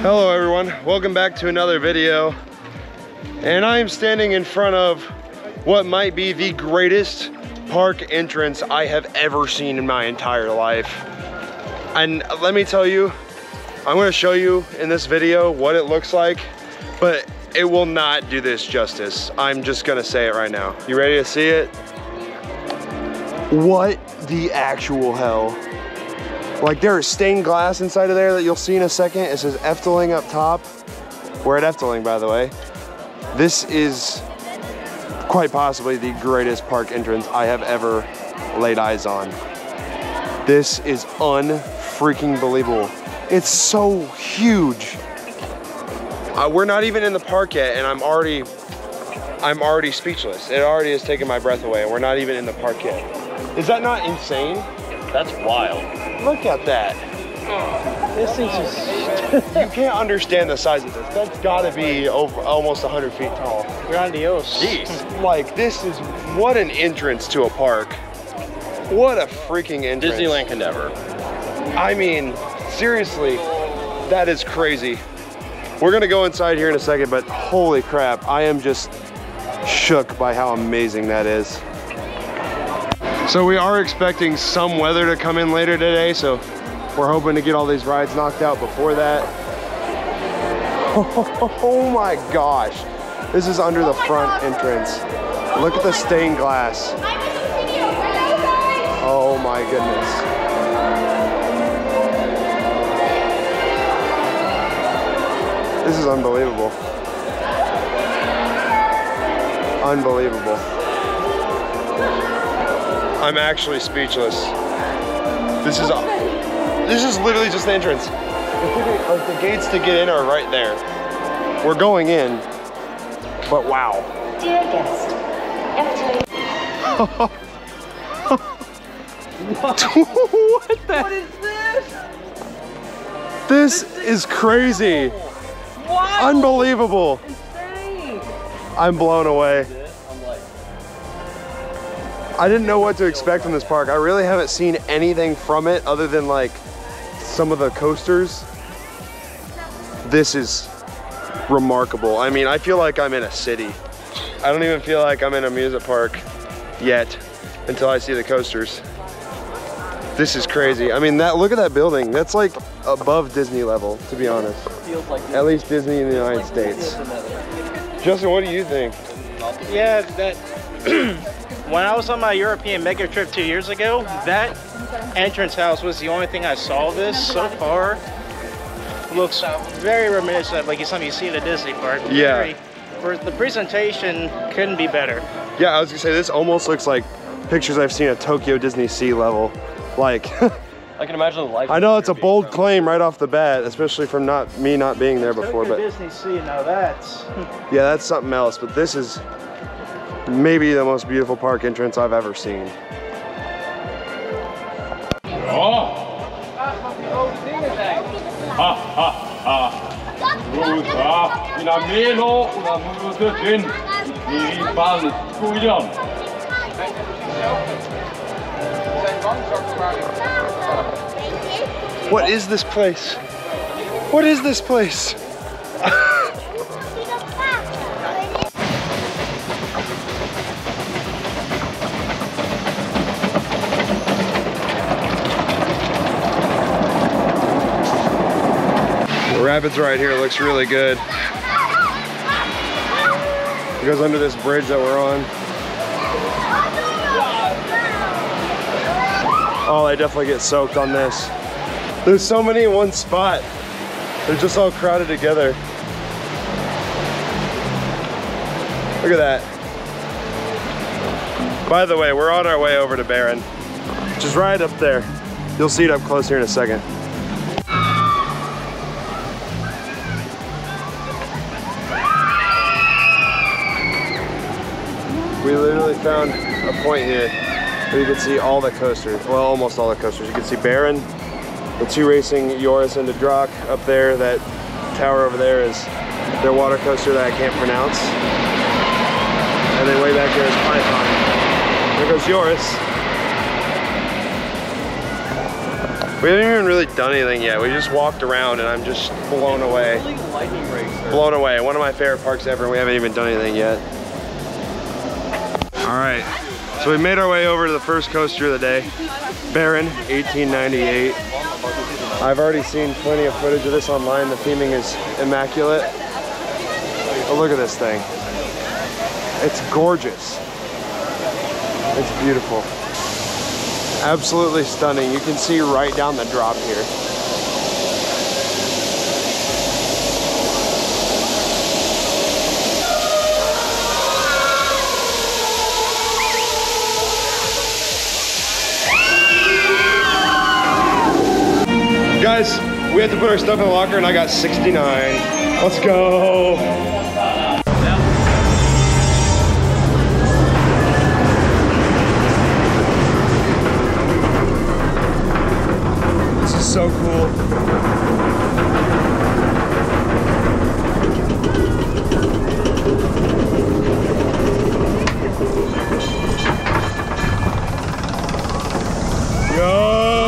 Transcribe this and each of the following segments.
Hello everyone, welcome back to another video. And I am standing in front of what might be the greatest park entrance I have ever seen in my entire life. And let me tell you, I'm gonna show you in this video what it looks like, but it will not do this justice. I'm just gonna say it right now. You ready to see it? What the actual hell? Like there is stained glass inside of there that you'll see in a second. It says Efteling up top. We're at Efteling, by the way. This is quite possibly the greatest park entrance I have ever laid eyes on. This is unfreaking believable. It's so huge. Uh, we're not even in the park yet and I'm already, I'm already speechless. It already has taken my breath away and we're not even in the park yet. Is that not insane? That's wild. Look at that. This thing's just You can't understand the size of this. That's gotta be over almost 100 feet tall. grandiose. Jeez. Like this is, what an entrance to a park. What a freaking entrance. Disneyland can never. I mean, seriously, that is crazy. We're gonna go inside here in a second, but holy crap, I am just shook by how amazing that is. So we are expecting some weather to come in later today, so we're hoping to get all these rides knocked out before that. Oh my gosh. This is under the front entrance. Look at the stained glass. Oh my goodness. This is unbelievable. Unbelievable. I'm actually speechless. This is this is literally just the entrance. The Like the gates to get in are right there. We're going in, but wow. Dear guest, Efteling what the? What is this? This is crazy. Unbelievable. I'm blown away. I didn't know what to expect from this park. I really haven't seen anything from it other than like some of the coasters. This is remarkable. I mean, I feel like I'm in a city. I don't even feel like I'm in a music park yet until I see the coasters. This is crazy. I mean, that look at that building. That's like above Disney level, to be honest. At least Disney in the United States. Justin, what do you think? Yeah, that when I was on my European mega trip two years ago, that entrance house was the only thing I saw this so far. Looks very reminiscent, like something you see at a Disney park. Yeah. Very- the presentation, couldn't be better. Yeah, I was gonna say this almost looks like pictures I've seen at Tokyo Disney Sea level. Like, I can imagine the life. I know it's a bold claim right off the bat, especially from not me not being there before, Tokyo but Disney Sea, now that's yeah, that's something else. But this is maybe the most beautiful park entrance I've ever seen. Muzetin i pan kujon. What is this place? What is this place? Rapids right here looks really good. It goes under this bridge that we're on. Oh, I definitely get soaked on this. There's so many in one spot. They're just all crowded together. Look at that. By the way, we're on our way over to Baron. Just right up there. You'll see it up close here in a second. Found a point here where you can see all the coasters. Well, almost all the coasters. You can see Baron, the two racing Joris and the Draak up there. That tower over there is their water coaster that I can't pronounce. And then way back there is Python. There goes Joris. We haven't even really done anything yet. We just walked around and I'm just blown away. Blown away. One of my favorite parks ever we haven't even done anything yet. All right, so we made our way over to the first coaster of the day. Baron, 1898. I've already seen plenty of footage of this online. The theming is immaculate. But look at this thing. It's gorgeous. It's beautiful. Absolutely stunning. You can see right down the drop here. Had to put our stuff in the locker and I got 69. Let's go. This is so cool. Yo!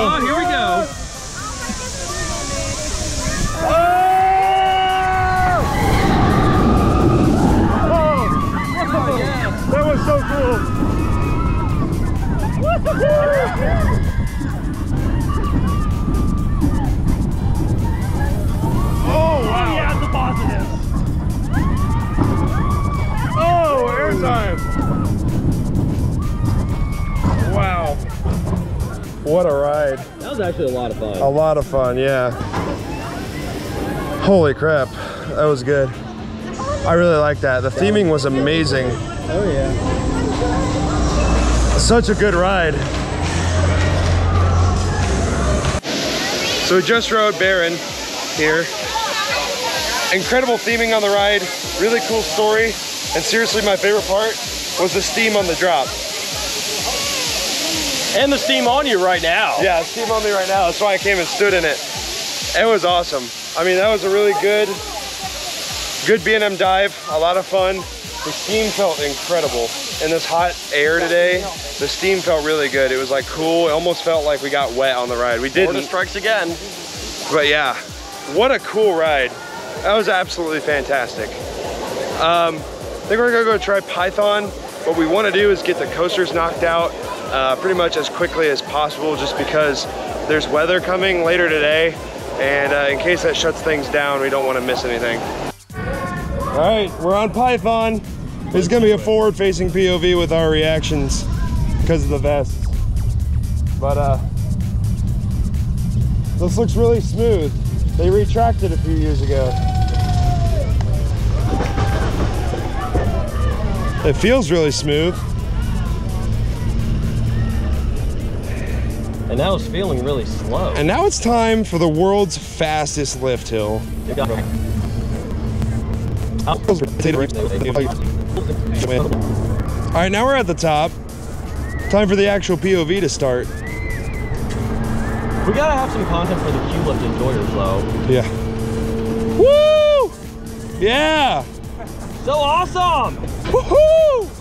Actually a lot of fun. A lot of fun, yeah. Holy crap, that was good. I really like that. The theming was amazing. Oh yeah. Such a good ride. So we just rode Baron here. Incredible theming on the ride, really cool story, and seriously my favorite part was the steam on the drop. And the steam on you right now. Yeah, steam on me right now, that's why I came and stood in it. It was awesome. I mean, that was a really good, good B&M dive, a lot of fun. The steam felt incredible. In this hot air today, the steam felt really good. It was like cool. It almost felt like we got wet on the ride. We didn't, strikes again. but yeah, what a cool ride. That was absolutely fantastic. Um, I think we're gonna go try Python. What we wanna do is get the coasters knocked out uh, pretty much as quickly as possible just because there's weather coming later today. And uh, in case that shuts things down, we don't wanna miss anything. All right, we're on Python. Is gonna be a forward-facing POV with our reactions because of the vests. But uh, this looks really smooth. They retracted a few years ago. It feels really smooth. And now it's feeling really slow. And now it's time for the world's fastest lift hill. All right, now we're at the top. Time for the actual POV to start. We gotta have some content for the Q-Lift enjoyers though. Yeah. Woo! Yeah! So awesome! Woohoo!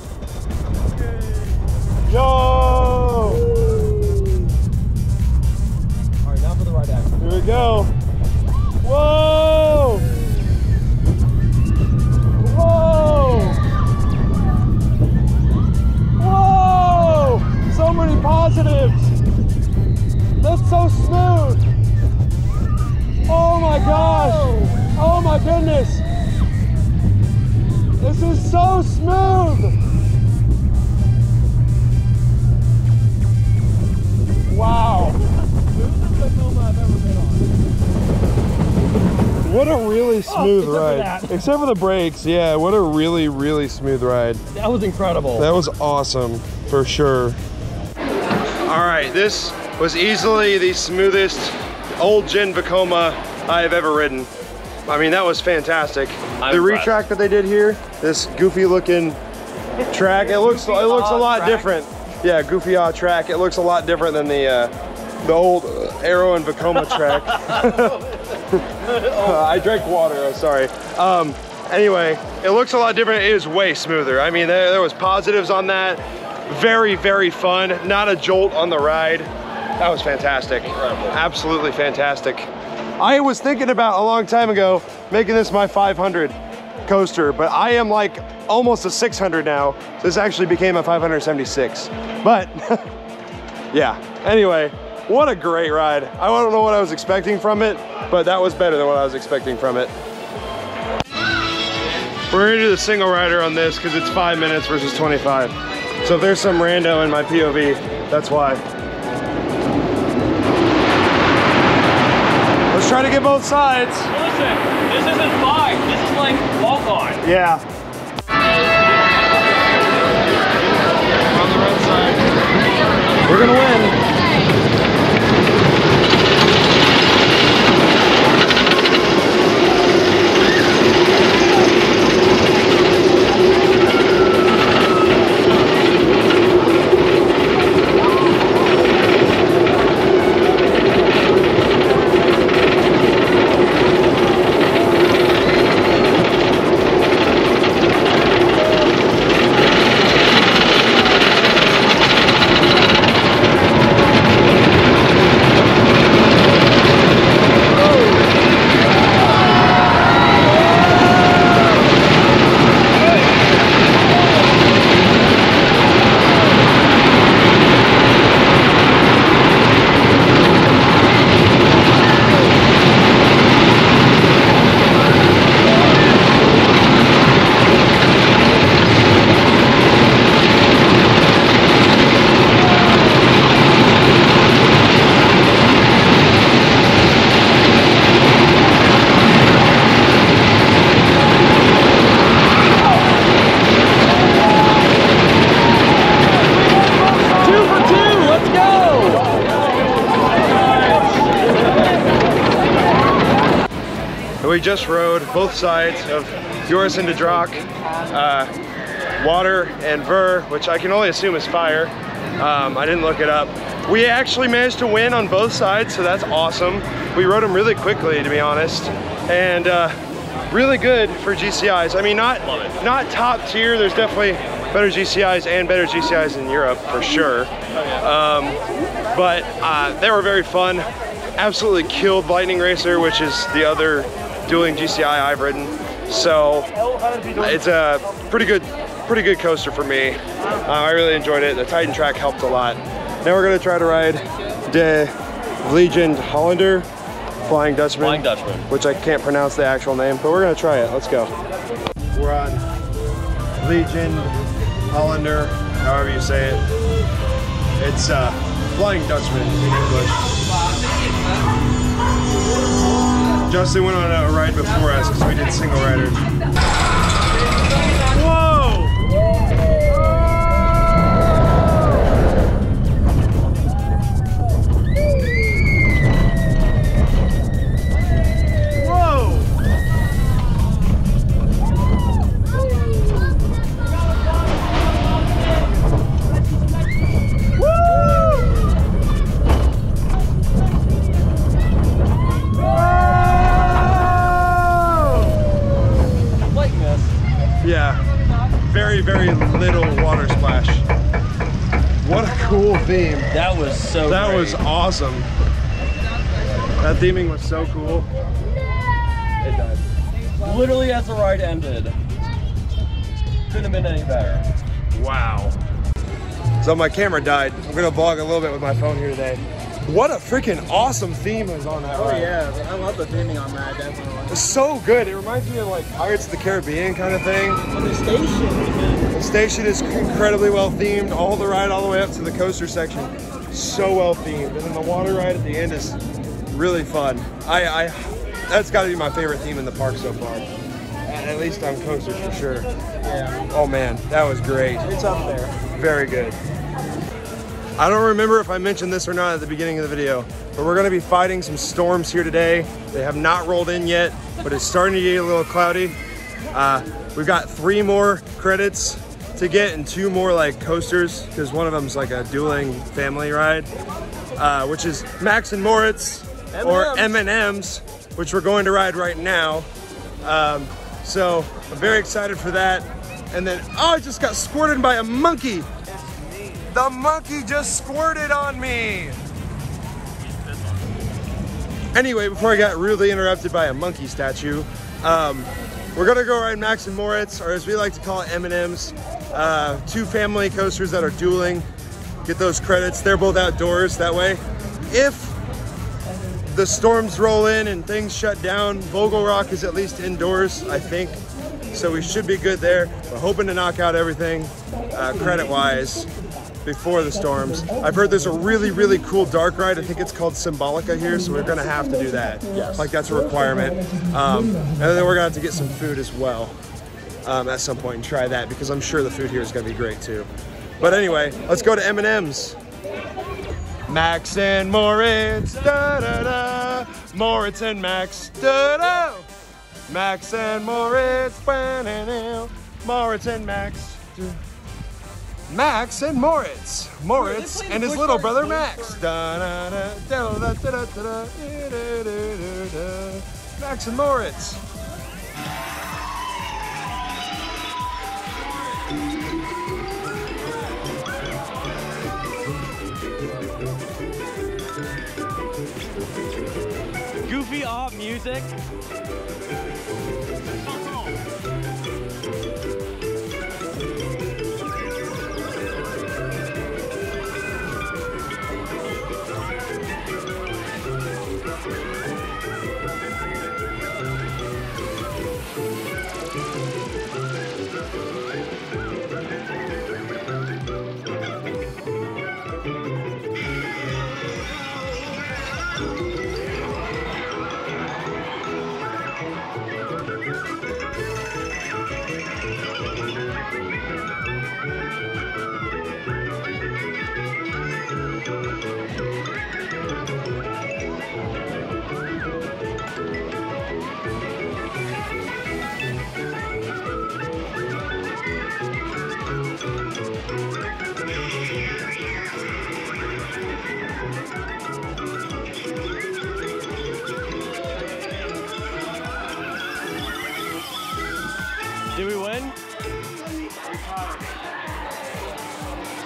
Except for the brakes, yeah. What a really, really smooth ride. That was incredible. That was awesome, for sure. All right, this was easily the smoothest old gen Vekoma I have ever ridden. I mean, that was fantastic. I'm the impressed. retrack that they did here, this goofy looking track, it looks it looks a lot track. different. Yeah, goofy odd track. It looks a lot different than the uh, the old Arrow and Vekoma track. Uh, I drank water, I'm sorry. Um, anyway, it looks a lot different. It is way smoother. I mean, there, there was positives on that. Very, very fun. Not a jolt on the ride. That was fantastic. Absolutely fantastic. I was thinking about a long time ago making this my 500 coaster, but I am like almost a 600 now. So this actually became a 576. But yeah, anyway, what a great ride. I don't know what I was expecting from it, but that was better than what I was expecting from it. We're gonna do the single rider on this because it's five minutes versus 25. So if there's some rando in my POV, that's why. Let's try to get both sides. Listen, this isn't five. This is like walk on. Yeah. On the red side. We're gonna win. We just rode both sides of Joris and de Draak, uh, water and Vuur, which I can only assume is fire. Um, I didn't look it up. We actually managed to win on both sides, so that's awesome. We rode them really quickly, to be honest, and uh, really good for GCIs. I mean, not not top tier. There's definitely better GCIs and better GCIs in Europe for sure. Um, but uh, they were very fun. Absolutely killed Lightning Racer, which is the other dueling GCI I've ridden. So it's a pretty good, pretty good coaster for me. Uh, I really enjoyed it. The Titan track helped a lot. Now we're gonna try to ride De Vliegend Hollander, Flying Dutchman. Flying Dutchman. Which I can't pronounce the actual name, but we're gonna try it. Let's go. We're on Legion Hollander, however you say it. It's uh, Flying Dutchman in English. Justin went on a ride before us because we did single riders. So. That great. was awesome. That theming was so cool. It died. literally as the ride ended. Couldn't have been any better. Wow. So my camera died. I'm gonna vlog a little bit with my phone here today. What a freaking awesome theme is on that Oh ride. yeah, I love the theming on that, definitely. It's so good. It reminds me of like Pirates of the Caribbean kind of thing. And the station, The station is incredibly well themed. All the ride all the way up to the coaster section, so well themed. And then the water ride at the end is really fun. I, I that's got to be my favorite theme in the park so far. At least on coasters for sure. yeah, Oh man, that was great. it's up there. Very good. I don't remember if I mentioned this or not at the beginning of the video, but we're gonna be fighting some storms here today. They have not rolled in yet, but it's starting to get a little cloudy. Uh, we've got three more credits to get and two more like coasters, because one of them's like a dueling family ride, uh, which is Max and Moritz or M&M's, which we're going to ride right now. Um, so I'm very excited for that. And then, oh, I just got squirted by a monkey. The monkey just squirted on me. Anyway, before I got rudely interrupted by a monkey statue, um, we're gonna go ride Max and Moritz, or as we like to call it, M&M's. Uh, two family coasters that are dueling. Get those credits. They're both outdoors that way. If the storms roll in and things shut down, Vogel Rok is at least indoors, I think. So we should be good there. We're hoping to knock out everything uh, credit-wise before the storms. I've heard there's a really, really cool dark ride. I think it's called Symbolica here, so we're gonna have to do that. Yes. Like that's a requirement. Um, and then we're gonna have to get some food as well um, at some point and try that because I'm sure the food here is gonna be great too. But anyway, let's go to M&M's. Max and Moritz, da da da. Moritz and Max, da da. Max and Moritz, ba-na-na. Moritz and Max. da. Max and Moritz. Moritz and his little brother Max. Da da da da da da da da da da da da. Max and Moritz. Off music.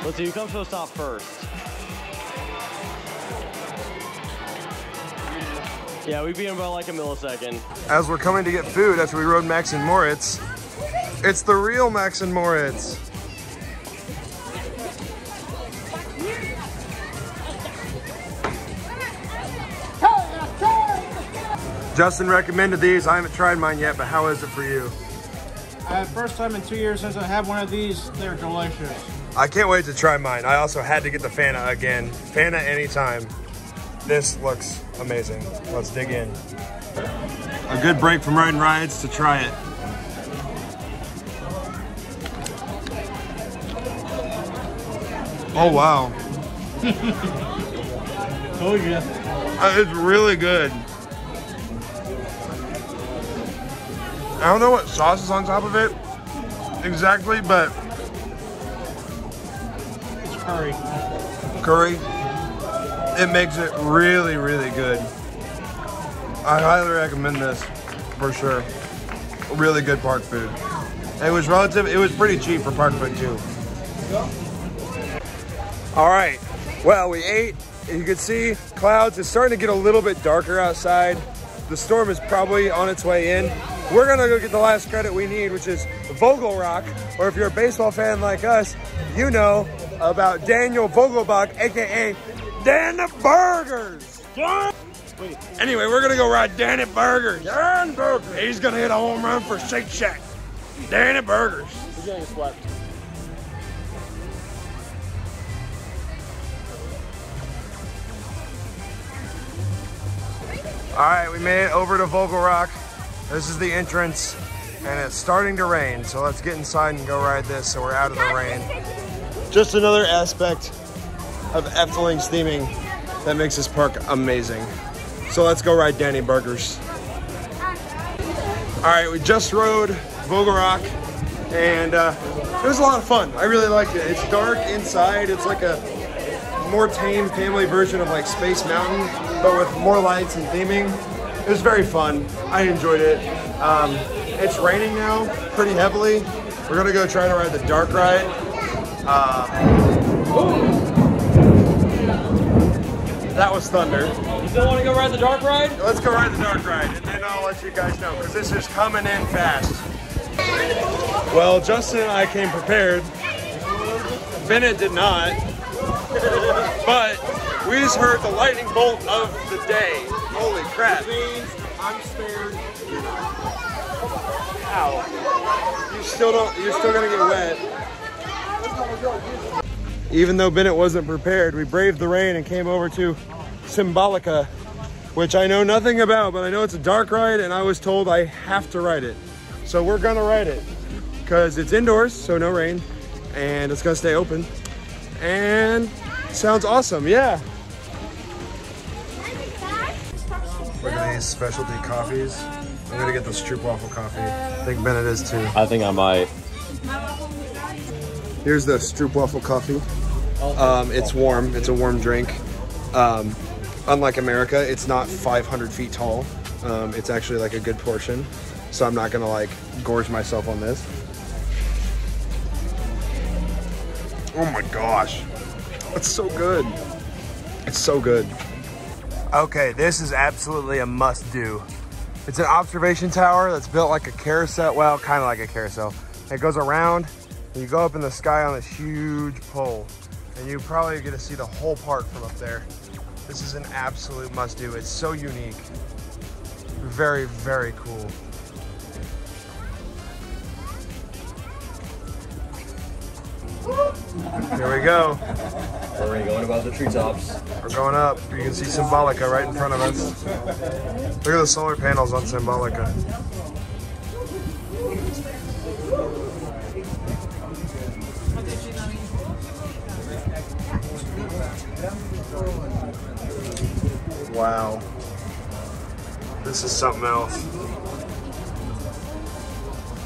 Let's see who comes to the stop first. Yeah, we beat him by like a millisecond. As we're coming to get food after we rode Max and Moritz, it's the real Max and Moritz. Justin recommended these. I haven't tried mine yet, but how is it for you? Uh, first time in two years since I had one of these. They're delicious. I can't wait to try mine. I also had to get the Fanta again. Fanta anytime. This looks amazing. Let's dig in. A good break from riding rides to try it. Oh wow. Oh yeah. Uh, It's really good. I don't know what sauce is on top of it exactly, but curry. curry, it makes it really, really good. I highly recommend this for sure. Really good park food. It was relative, it was pretty cheap for park food too. All right, well, we ate. You can see clouds. It's starting to get a little bit darker outside. The storm is probably on its way in. We're gonna go get the last credit we need, which is Vogel Rok, or if you're a baseball fan like us, you know about Daniel Vogelbach, AKA Dan Burgers. Anyway, we're gonna go ride Danny Burgers. Dan Burgers. He's gonna hit a home run for Shake Shack. Danny Burgers. He's getting swept. All right, we made it over to Vogel Rok. This is the entrance, and it's starting to rain. So let's get inside and go ride this so we're out of the rain. Just another aspect of Efteling's theming that makes this park amazing. So let's go ride Danny Burgers. All right, we just rode Vogel Rok, and uh, it was a lot of fun. I really liked it. It's dark inside. It's like a more tame family version of like Space Mountain, but with more lights and theming. It was very fun. I enjoyed it. Um, it's raining now pretty heavily. We're gonna go try to ride the dark ride. Uh, that was thunder. You still want to go ride the dark ride? Let's go ride the dark ride, and then I'll let you guys know, because this is coming in fast. Well, Justin and I came prepared. Bennett did not. But we just heard the lightning bolt of the day. Holy crap. I'm spared. Ow. You still don't, you're still gonna get wet. Even though Bennett wasn't prepared, we braved the rain and came over to Symbolica, which I know nothing about, but I know it's a dark ride and I was told I have to ride it. So we're gonna ride it because it's indoors, so no rain, and it's gonna stay open. And sounds awesome, yeah. Look at these specialty coffees. I'm gonna get the Stroopwafel coffee. I think Bennett is too. I think I might. Here's the Stroopwafel coffee. Um, it's warm. It's a warm drink. Um, unlike America, it's not 500 feet tall. Um, it's actually like a good portion. So I'm not gonna like gorge myself on this. Oh my gosh, that's so good. It's so good. Okay, this is absolutely a must do. It's an observation tower that's built like a carousel. Well, kind of like a carousel. It goes around you go up in the sky on this huge pole and you probably get to see the whole park from up there. This is an absolute must do. It's so unique. Very, very cool. Here we go. We're going above the treetops. We're going up. You can see Symbolica right in front of us. Look at the solar panels on Symbolica. Wow. This is something else.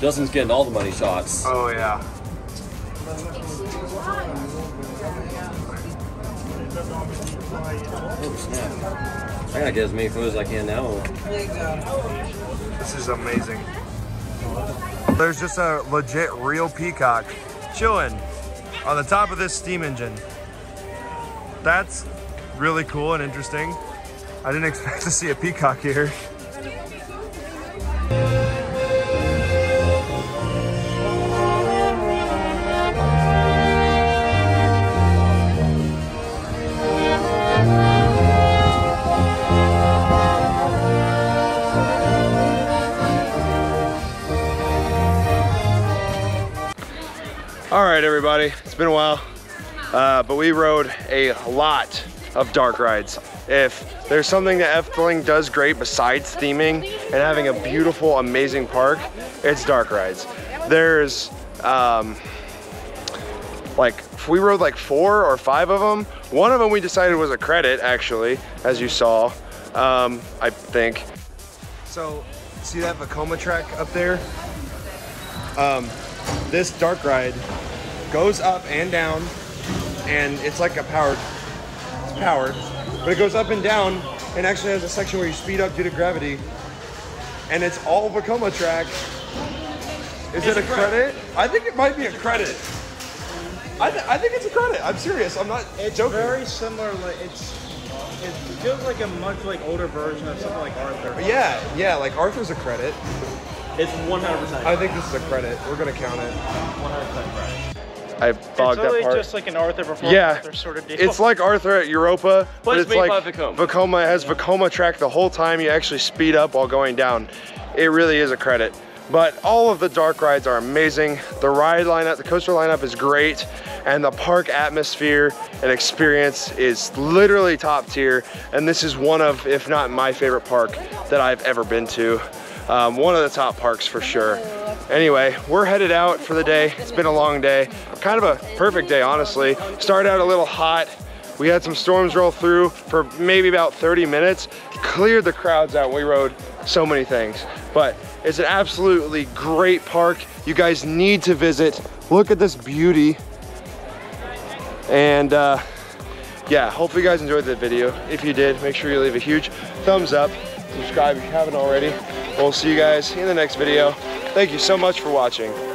Justin's getting all the money shots. Oh yeah. Oh snap! I gotta get as many photos as I can now. This is amazing. There's just a legit real peacock chilling on the top of this steam engine. That's really cool and interesting. I didn't expect to see a peacock here. All right, everybody, it's been a while, uh, but we rode a lot of dark rides. If there's something that Efteling does great besides theming and having a beautiful, amazing park, it's dark rides. There's, um, like, we rode like four or five of them. One of them we decided was a credit, actually, as you saw, um, I think. So, see that Vekoma track up there? Um, this dark ride goes up and down and it's like a powered powered but it goes up and down and actually has a section where you speed up due to gravity and it's all Vekoma track is it a credit? I think it might be a credit I, th- I think it's a credit I'm serious I'm not It's joking very similar. Like it's, it feels like a much like older version of something like Arthur. yeah yeah like Arthur's a credit It's 100%. I think this is a credit we're gonna count it 100% right. I It's bogged that part just like an Arthur before Yeah. Arthur sort of. It's like Arthur at Europa, but, But it's it's made like by Vekoma. Vekoma it has Vekoma track the whole time. You actually speed up while going down. It really is a credit. But all of the dark rides are amazing. The ride lineup, the coaster lineup is great, and the park atmosphere and experience is literally top tier. And this is one of, if not my favorite park that I've ever been to. Um, one of the top parks for sure. Anyway, we're headed out for the day. It's been a long day. Kind of a perfect day, honestly. Started out a little hot. We had some storms roll through for maybe about 30 minutes. Cleared the crowds out. We rode so many things. But it's an absolutely great park. You guys need to visit. Look at this beauty. And uh, yeah, hopefully you guys enjoyed the video. If you did, make sure you leave a huge thumbs up. Subscribe if you haven't already. We'll see you guys in the next video. Thank you so much for watching.